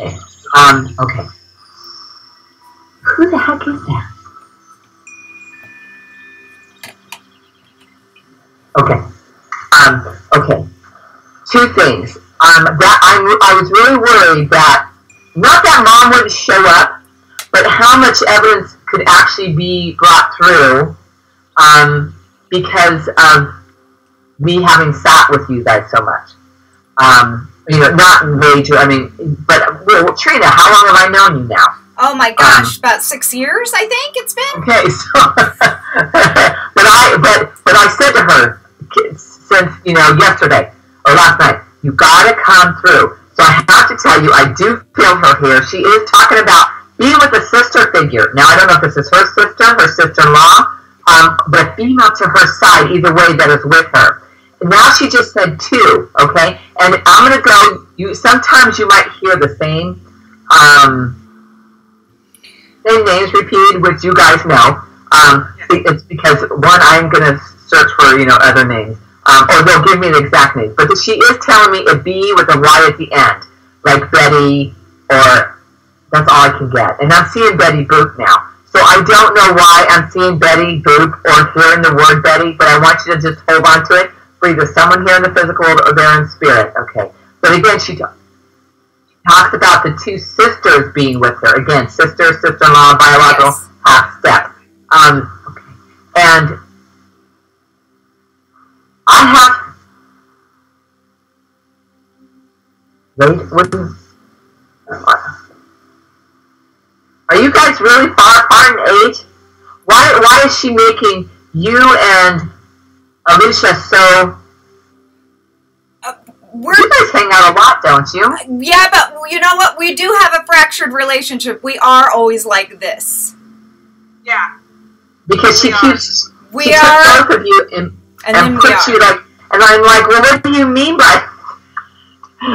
Okay. Um, okay. Who the heck is that? Okay. Um, okay. Two things. Um, that I'm, I was really worried that not that mom wouldn't show up, but how much evidence could actually be brought through um, because of me having sat with you guys so much. Um, you know, not major. I mean, but well, Trina, how long have I known you now? Oh my gosh, um, about six years, I think it's been. Okay, so but I but but I said to her since you know yesterday or last night, you got to come through. So I have to tell you, I do feel her here. She is talking about being with a sister figure. Now I don't know if this is her sister, her sister-in-law, um, but a female to her side, either way, that is with her. Now she just said two, okay? And I'm gonna go. You sometimes you might hear the same um, same names repeated, which you guys know. Um, it's because one, I'm gonna search for you know other names, um, or they'll give me the exact name. But she is telling me a B with a Y at the end, like Betty, or that's all I can get. And I'm seeing Betty Boop now. So I don't know why I'm seeing Betty Boop or hearing the word Betty, but I want you to just hold on to it for either someone here in the physical world or there in spirit. Okay. But again, she, she talks about the two sisters being with her. Again, sister, sister-in-law, biological yes. half step. Um, okay. And I have. Wait, what is. Are you guys really far apart in age? Why, why is she making you and Alicia, so uh, we're, you guys hang out a lot, don't you? Yeah, but you know what? We do have a fractured relationship. We are always like this. Yeah. Because she keeps we she are both of you and, and, and puts you like, and I'm like, well, what do you mean by?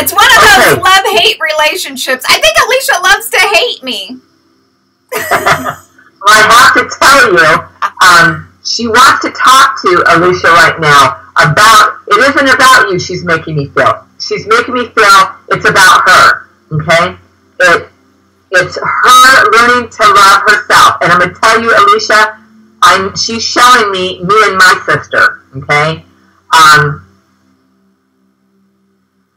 it's one of those love hate relationships. I think Alicia loves to hate me. well, I have to tell you, um, she wants to talk to Alicia right now about, it isn't about you she's making me feel. She's making me feel it's about her, okay? It, it's her learning to love herself. And I'm going to tell you, Alicia, I'm, she's showing me, me and my sister, okay? Um,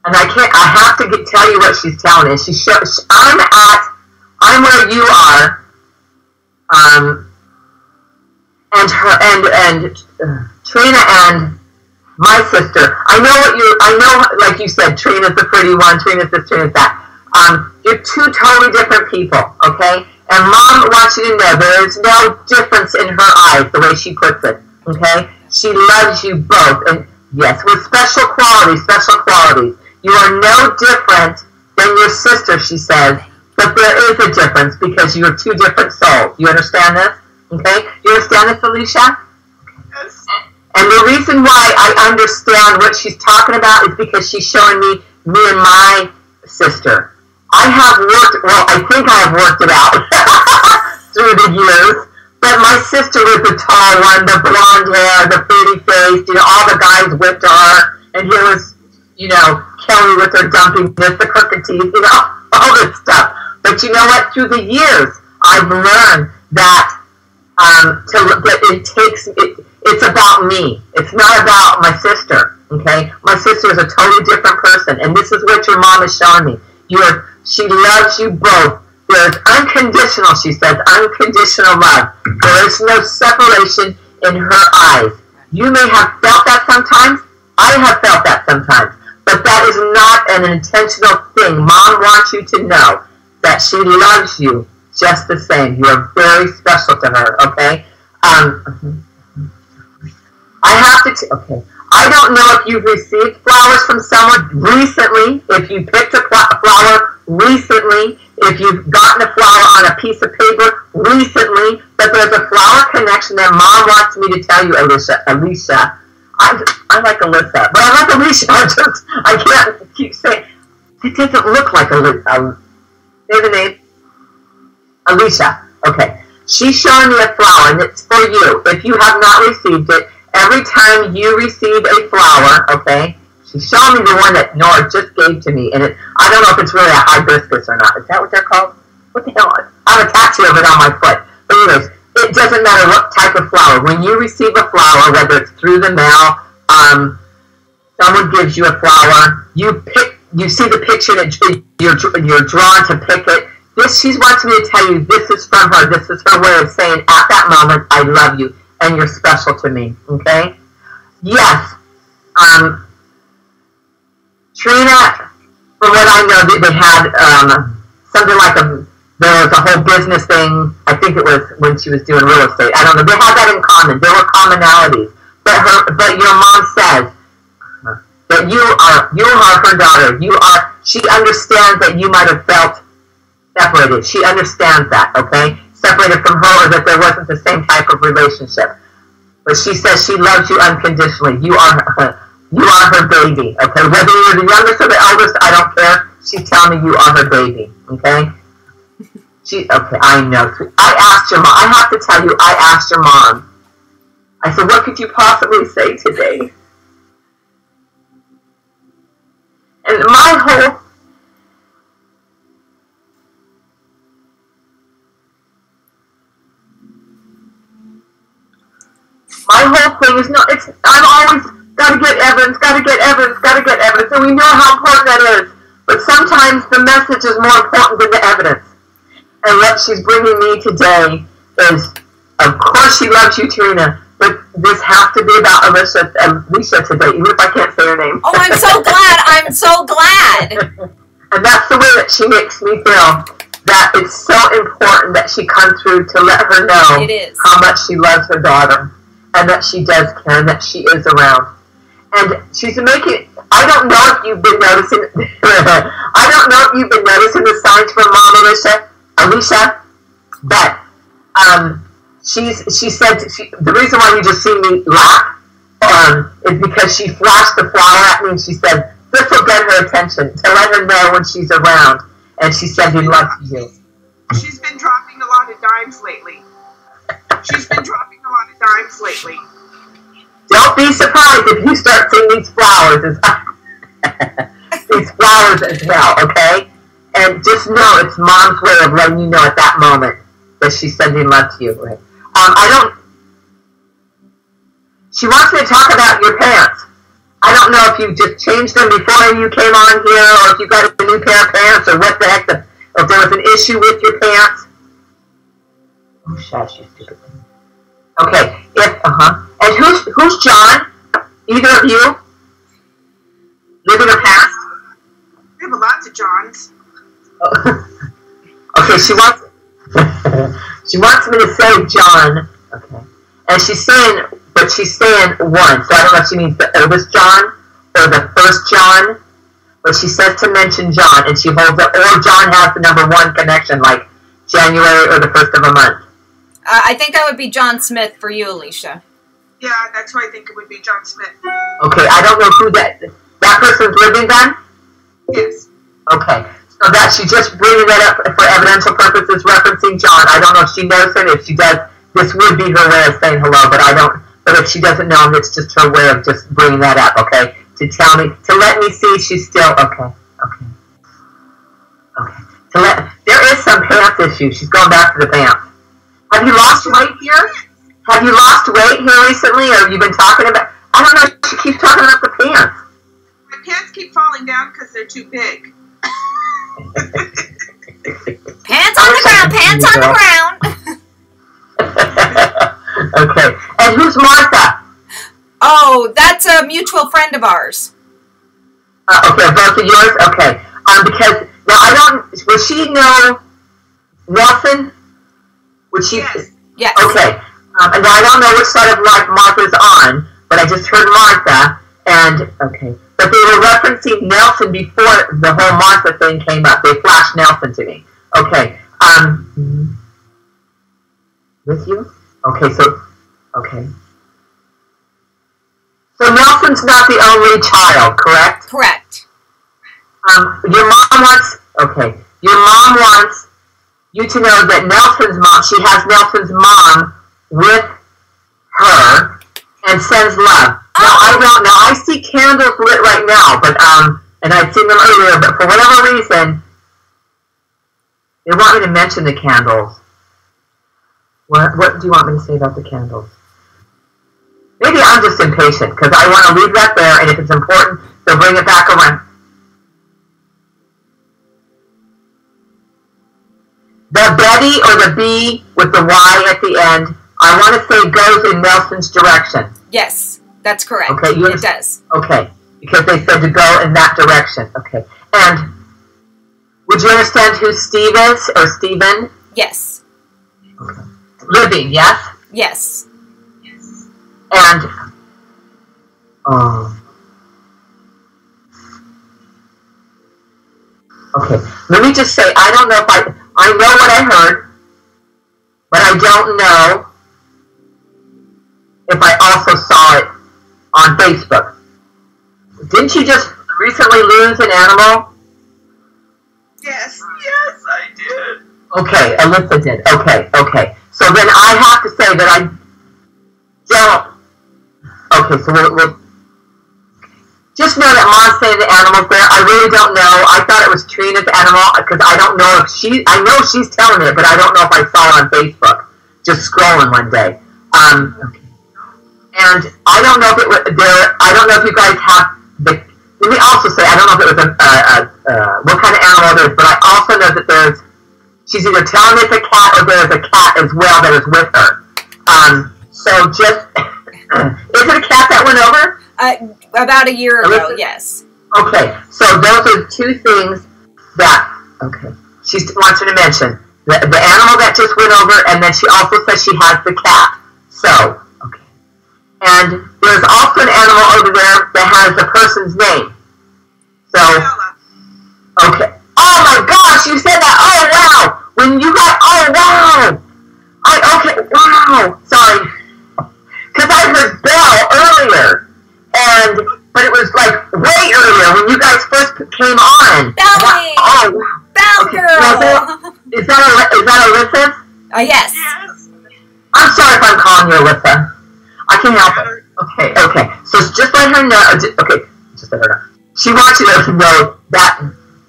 and I can't, I have to get, tell you what she's telling me. She shows, I'm at, I'm where you are, um, and her and and uh, Trina and my sister. I know what you. I know, like you said, Trina's the pretty one. Trina's this. Trina's that. Um, you're two totally different people. Okay. And mom wants you to know there is no difference in her eyes, the way she puts it. Okay. She loves you both, and yes, with special qualities. Special qualities. You are no different than your sister, she says. But there is a difference because you're two different souls. You understand this? Okay? You understand this, Alicia? Yes. And the reason why I understand what she's talking about is because she's showing me me and my sister. I have worked, well, I think I have worked it out through the years. But my sister was the tall one, the blonde hair, the pretty face, you know, all the guys whipped her. And here was, you know, Kelly with her dumping this, the crooked teeth, you know, all this stuff. But you know what? Through the years, I've learned that um, to but it takes it, it's about me. It's not about my sister. Okay, my sister is a totally different person, and this is what your mom is showing me. You are she loves you both. There's unconditional, she says, unconditional love. There is no separation in her eyes. You may have felt that sometimes. I have felt that sometimes. But that is not an intentional thing. Mom wants you to know that she loves you just the same. You are very special to her, okay? Um, I have to, t- okay. I don't know if you've received flowers from someone recently, if you picked a flower recently, if you've gotten a flower on a piece of paper recently, but there's a flower connection that mom wants me to tell you, Alicia. Alicia. I, I like Alyssa, but I like Alicia. I just, I can't keep saying, it doesn't look like Alicia. Um, say the name. Alicia. Okay. She's showing me a flower, and it's for you. If you have not received it, every time you receive a flower, okay, she's showing me the one that Nora just gave to me, and it, I don't know if it's really a hibiscus or not. Is that what they're called? What the hell? I have a tattoo of it on my foot. But anyways, it doesn't matter what type of flower. When you receive a flower, whether it's through the mail, um, someone gives you a flower, you pick, you see the picture that you're you're drawn to pick it. This she's wanting me to tell you. This is from her. This is her way of saying at that moment, I love you and you're special to me. Okay? Yes. Um, Trina, from what I know, they, they had um, something like a there was a whole business thing. I think it was when she was doing real estate. I don't know. They had that in common. There were commonalities. But her, but your mom says that you are you are her daughter. You are. She understands that you might have felt separated. She understands that. Okay, separated from her, or that there wasn't the same type of relationship. But she says she loves you unconditionally. You are her, you are her baby. Okay, whether you're the youngest or the eldest, I don't care. She's telling me you are her baby. Okay. She, okay, I know. I asked your mom. I have to tell you, I asked your mom. I said, what could you possibly say today? And my whole my whole thing is no. It's I've always got to get evidence, got to get evidence, got to get evidence, and we know how important that is. But sometimes the message is more important than the evidence. And what she's bringing me today is, of course, she loves you, Trina, but this has to be about Alicia, Alicia um, today, even if I can't say her name. Oh, I'm so glad. I'm so glad. and that's the way that she makes me feel. That it's so important that she come through to let her know how much she loves her daughter, and that she does care, and that she is around. And she's making. I don't know if you've been noticing. I don't know if you've been noticing the signs from Mom Alicia Alicia, but um, she's she said she, the reason why you just see me laugh um, is because she flashed the flower at me and she said this will get her attention to let her know when she's around, and she said we love you. She's been dropping a lot of dimes lately. She's been dropping dimes lately. Don't be surprised if you start seeing these flowers as these flowers as well. Okay. And just know it's mom's way of letting you know at that moment that she's sending love to you. Um, I don't. She wants me to talk about your pants. I don't know if you just changed them before you came on here, or if you got a new pair of pants, or what the heck. The, if there was an issue with your pants. Oh, shush, you stupid. Okay. If uh huh. And who's who's John? Either of you? Living or past? We have lots of Johns. okay, she wants she wants me to say John. Okay, and she's saying, but she's saying one. So I don't know if she means the oldest John or the first John, but she says to mention John, and she holds it. Or John has the number one connection, like January or the first of a month. Uh, I think that would be John Smith for you, Alicia. Yeah, that's why I think it would be John Smith. Okay, I don't know who that that person's living then. Yes. Okay. So that she just bringing that up for evidential purposes, referencing John. I don't know if she knows him. If she does, this would be her way of saying hello. But I don't. But if she doesn't know him, it's just her way of just bringing that up. Okay, to tell me, to let me see she's still okay. Okay. Okay. To let there is some pants issue. She's going back to the pants. Have you lost weight here? Have you lost weight here recently, or have you been talking about? I don't know. She keeps talking about the pants. My pants keep falling down because they're too big. Pants on the ground, pants on the ground. okay. And who's Martha? Oh, that's a mutual friend of ours. Uh, okay, both of yours? Okay. Um, because, now I don't, would she know Nelson? Would she? Yes. Yes. Okay. Um, and I don't know which side of life Martha's on, but I just heard Martha, and, okay. But they were referencing Nelson before the whole Martha thing came up. They flashed Nelson to me. Okay. Um, with you? Okay, so, okay. So Nelson's not the only child, correct? Correct. Um, your mom wants, okay, your mom wants you to know that Nelson's mom, she has Nelson's mom with her and sends love. Oh, I don't know. I see candles lit right now, but um, and I'd seen them earlier, but for whatever reason, they want me to mention the candles. What What do you want me to say about the candles? Maybe I'm just impatient because I want to leave that there, and if it's important, they'll bring it back around. The Betty or the B with the Y at the end, I want to say goes in Nelson's direction. Yes, that's correct. Okay, you it does. Okay, because they said to go in that direction. Okay, and would you understand who Steve is or Stephen? Yes. Okay. Living, yes, Yes. and um. Okay, let me just say I don't know if I I know what I heard, but I don't know if I also saw it on Facebook. Didn't you just recently lose an animal? Yes, yes, I did. Okay, Alyssa did. Okay, okay. So then I have to say that I don't. Okay, so we'll, we'll just know that Mom's saying the animal's there. I really don't know. I thought it was Trina's animal because I don't know if she. I know she's telling it, but I don't know if I saw it on Facebook. Just scrolling one day. Um. And I don't know if it was there. I don't know if you guys have the. Let me also say I don't know if it was a, a, a, a what kind of animal it is, but I also know that there's she's either telling me it's a cat or there's a cat as well that is with her. Um, so just is it a cat that went over? Uh, about a year ago, yes. Okay, so those are two things that okay she wants you to mention the, the animal that just went over, and then she also says she has the cat. So okay, and there's also an animal over there that has the person's name. So. Okay. Oh my gosh, you said that. Oh wow. When you got oh wow. I okay wow. Sorry. Cause I heard bell earlier, and but it was like way earlier when you guys first came on. Belly! Oh wow. Bound Okay, girl. now Is that a, is that Alyssa? Uh, yes. I'm sorry if I'm calling you Alyssa. I can't help it. Okay, okay. So just let her know. Okay, just let her know. She wants you to know that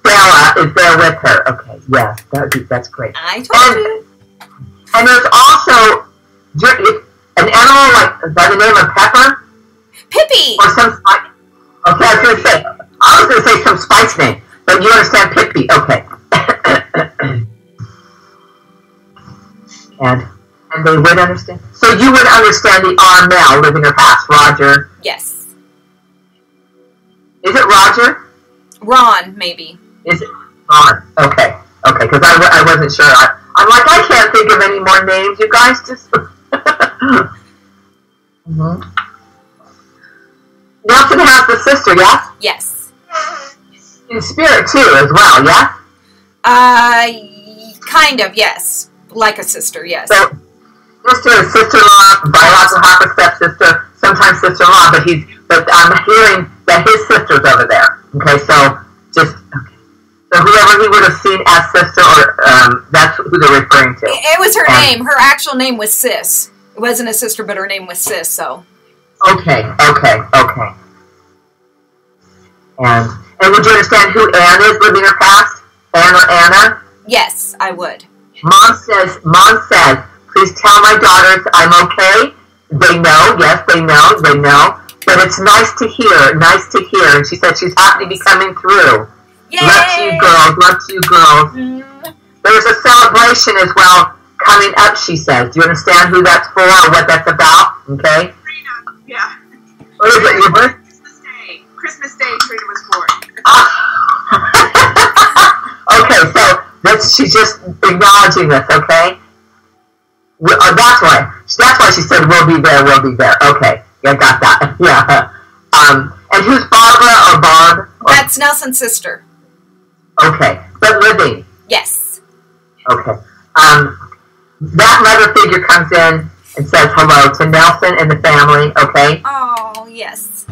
Bella is there with her. Okay, yeah, that would be, that's great. I told you. And there's also an animal like by the name of Pepper Pippi. or some spice. Okay, I was gonna say I was gonna say some spice name, but you understand Pippi. Okay. And and they would understand. So you would understand the R now living or past. Roger. Yes. Is it Roger? Ron, maybe. Is it Ron? Okay. Okay, because I, I wasn't sure. I, I'm like, I can't think of any more names. You guys just. mm-hmm. Nelson has the sister, yes? Yes. In spirit, too, as well, yes? Uh, kind of, yes. Like a sister, yes. So, sister is sister-in-law, biological half a stepsister, sometimes sister-in-law, but he's, but I'm hearing that his sister's over there. Okay, so just, okay. So whoever he would have seen as sister, or um, that's who they're referring to. It was her Um, name. Her actual name was Sis. It wasn't a sister, but her name was Sis, so. Okay, okay, okay. And and would you understand who Anne is living her past? Anne or Anna? Yes, I would. Mom says, Mom says, please tell my daughters I'm okay. They know, yes, they know, they know. But it's nice to hear, nice to hear. And she said she's happy to be coming through. Yay! Love to you girls, love to you girls. Mm, There's a celebration as well coming up, she says. Do you understand who that's for or what that's about? Okay? Yeah. What is it, your birthday? Christmas Day. Christmas Day, Trina was born. okay, so that's she's just acknowledging this, okay? We, uh, that's why. That's why she said we'll be there, we'll be there. Okay, yeah, got that. Yeah. Um, and who's Barbara or Barb? Or, That's Nelson's sister. okay, but living. Yes. Okay. Um, that mother figure comes in and says hello to Nelson and the family. Okay. Oh, yes.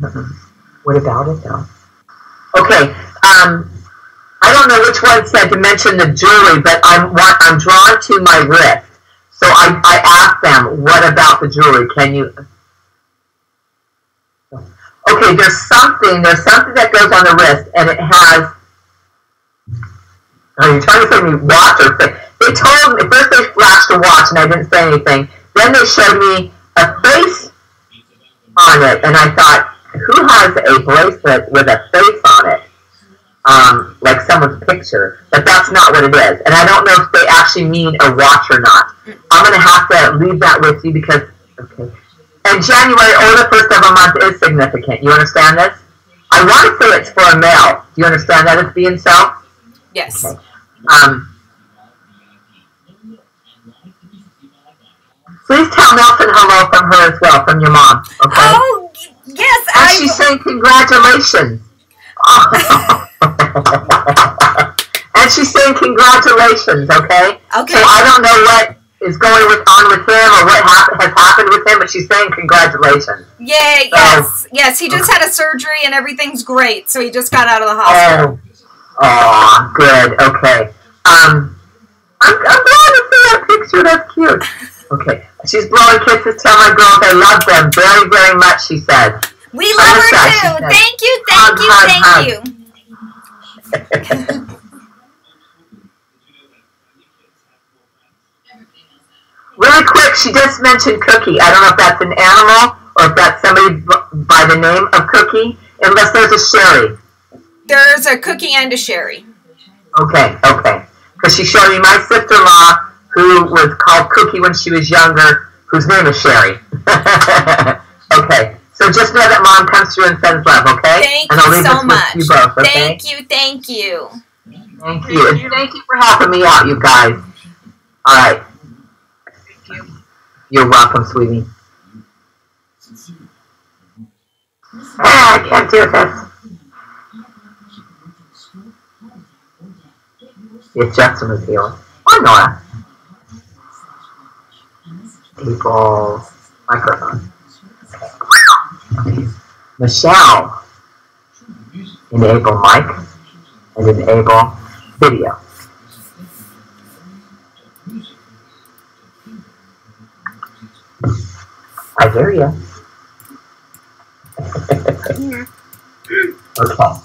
Mm-mm. What about it though? Okay. Um, I don't know which one said to mention the jewelry, but I'm I'm drawn to my wrist. So I, I asked them, what about the jewelry? Can you? Okay, there's something, there's something that goes on the wrist and it has, are you trying to say me watch or face? They told me, first they flashed a watch and I didn't say anything. Then they showed me a face on it and I thought, who has a bracelet with a face on it? Um, like someone's picture, but that's not what it is. And I don't know if they actually mean a watch or not. I'm gonna have to leave that with you because, okay. And January or the first of a month is significant. You understand this? I want to say it's for a male. Do you understand that it's being so? Yes. Um, please tell Nelson hello from her as well, from your mom. Okay. Oh, yes, and I. she's saying congratulations. and she's saying congratulations. Okay. Okay. So I don't know what is going with, on with him or what hap- has happened with him, but she's saying congratulations. Yay, Oh. yes, yes. He just had a surgery and everything's great, so he just got out of the hospital. Oh, oh, good. Okay. Um, I'm, I'm glad to see that picture. That's cute. Okay. She's blowing kisses. Tell my girls I love them very, very much. She said. We love her too. Thank you, Hug, thank you, hug, thank hug. you. Really quick, she just mentioned Cookie. I don't know if that's an animal or if that's somebody by the name of Cookie, unless there's a Sherry. There's a cookie and a sherry. Okay, okay. Because she showed me my sister-in-law, who was called Cookie when she was younger, whose name is Sherry. okay, so just know that mom comes through and sends love, okay? Thank and I'll you so much. you both, okay? Thank you, thank you. Thank you. And thank you for helping me out, you guys. All right. Thank you. You're welcome, sweetie. Ah, I can't do this. Yes, Justin was here. Hi, Nora. People, microphone. Michelle, enable mic and enable video. I hear you. okay.